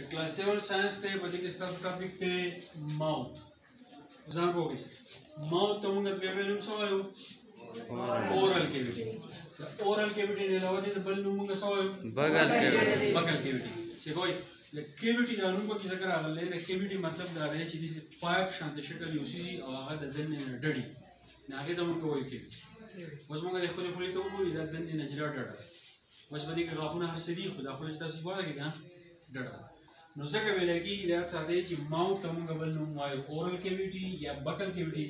د کلاس 7 ساينس ته په دې کې تاسو ټاپک ته ماوت ځان وګورئ ماوت ته موږ په ویلو څه وایو اورل کیویټي اورل کیویټي نه علاوه دې بل نوم موږ څه وایو بغل کیویټي بغل کیویټي چې وایي د کیویټي د نوم په کې ذکر راغلی د کیویټي مطلب دا دی چې د پایپ شانت شکل یو سي او هغه د دنې نه ډړي نه هغه ته موږ وایو کیویټي اوس موږ د خپل خولې ته وګورئ دا دنې نه جلا ډړه اوس باندې کې غاښونه هر څه دي خو دا خو چې تاسو وایي کنه ډډه نو ځکه ویل کېږي دا څه دی چې ماو ته موږ بل نوم وایو اورل کیویټي یا بکل کیویټي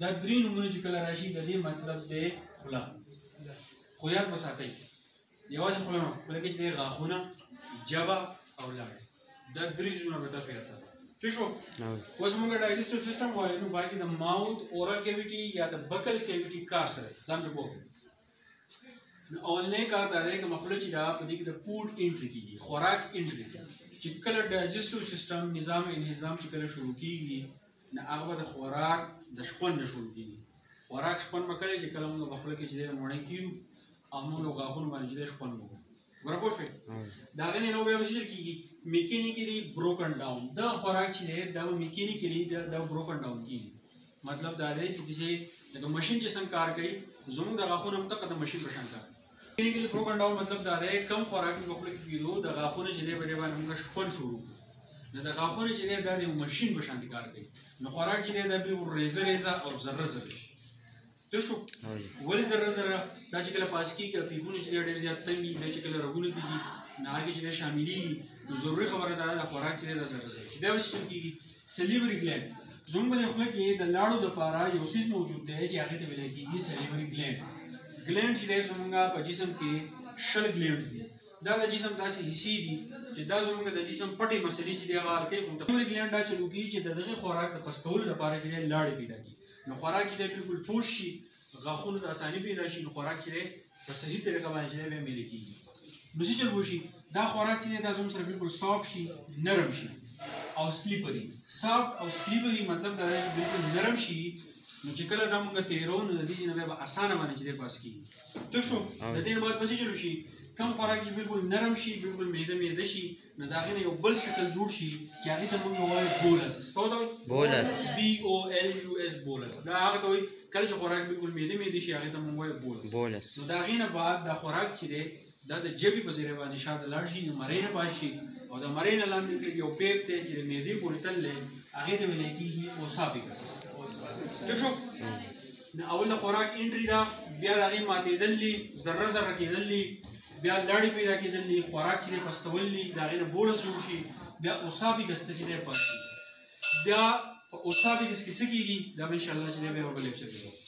دا درې نومونه چې کله راشي د دې مطلب دی خوله خو یاد وساتئ یوازې خوله نه خوله کې چې دی غاښونه جبه او لاړې دا درې څیزونه به تاسو یاد ساتئ ٹھیک شو اوس موږ ډایجسټیو سیستم وایو نو باقي د ماوت اورل کیویټي یا د بکل کیویټي کار سره ځان ته وګورئ نو اولنې کار دا دی کوم خوله چې دا په دې کې د فود انټری کیږي خوراک انټری کیږي چې کله ډایجستیو سیستم نظام انهضام چې کله شروع کیږي نو هغه د خوراک د شپون نه شروع کیږي خوراک شپون به کله چې کله موږ په خوله کې چې د مړۍ کیو او موږ غاښونه باندې چې شپون وو ګوره پوه شوې د هغې نه نو بیا به څه کېږي میکینیکلي بروکن ډاون دا خوراک چې دی دا به میکینیکلي دا بروکن ډاون کېږي مطلب دا دی چې چې لکه ماشین چې څنګه کار کوي زموږ د غاښونو هم دقه د ماشین په شان کار میکینیکلي بروکن ډاون مطلب دا دی کم خوراک چې په خوله کې کېدو د غاښونو چې دی په دې باندې موږ شپن شروع نو د غاښونو چې دی دا د ماشین په شان کار کوي نو خوراک چې دی دا بالکل ریزه ریزه او ذره ذره شي د شو ولې زره زره دا چې کله پاس کیږي پیګونه چې ډېر زیات تنګي دا چې کله رګونه دي چې نه هغه چې شاملي نو ضروري خبره ده د خوراک چې دا زره زره چې بیا وسې کیږي سلیوري ګلند زموږ په خپل کې د لاړو د پاره یو سیس موجود دی چې هغه ته ویل کیږي سلیوري ګلند ګلند چې زموږ په جسم کې شل ګلندز دي دا د جسم داسې حصې دي چې دا زموږ د جسم پټې مسلې چې دی هغه حل کوي خو د ګلند دا چې لوګي چې د دغه خوراک د پستولو لپاره چې لاړې پیدا کیږي نو خوراک دې بالکل پوش شي غاښونو ته اساني پیدا شي نو خوراک دې په صحیح طریقه باندې چې به ملي کیږي نو چې چل وشي دا خوراک چې دا زموږ سره بالکل سافټ شي نرم شي او سلیپری سافټ او سلیپری مطلب دا دی چې بالکل نرم شي نو چې کله دا موږ تیرو نو د دې نه به اسانه باندې چې پاس کیږي ته شو د دې بعد پسې چلو شي کم خوراک چې بالکل نرم شي بالکل میده میده شي نو دا غوښنه یو بل شکل جوړ شي چې هغه ته موږ وایو بولس څه ته وایي بولس بي او ال یو اس بولس دا هغه ته وایي کله چې خوراک بالکل میده میده شي هغه ته موږ وایو بولس بولس نو دا غینه بعد دا خوراک چې دی دا د جبي په ذریعہ باندې شاته لاړ شي نو مری نه پاشي او دا مری نه لاندې کې یو پیپ ته چې میده پورې تل لې هغه ته ویل کېږي اوسابیکس ته شو نو اول خوراک انټری دا بیا د هغې ماتېدل دي ذره ذره کېدل دي بیا لاړې پیدا کېدل دي خوراک چې دی پستول دي د هغې نه بولس جوړ شي بیا اوسابیکس ته چې دی پاس بیا په اوسابیکس کې څه کېږي دا به انشاءالله چې دی بیا به بل لیکچر کې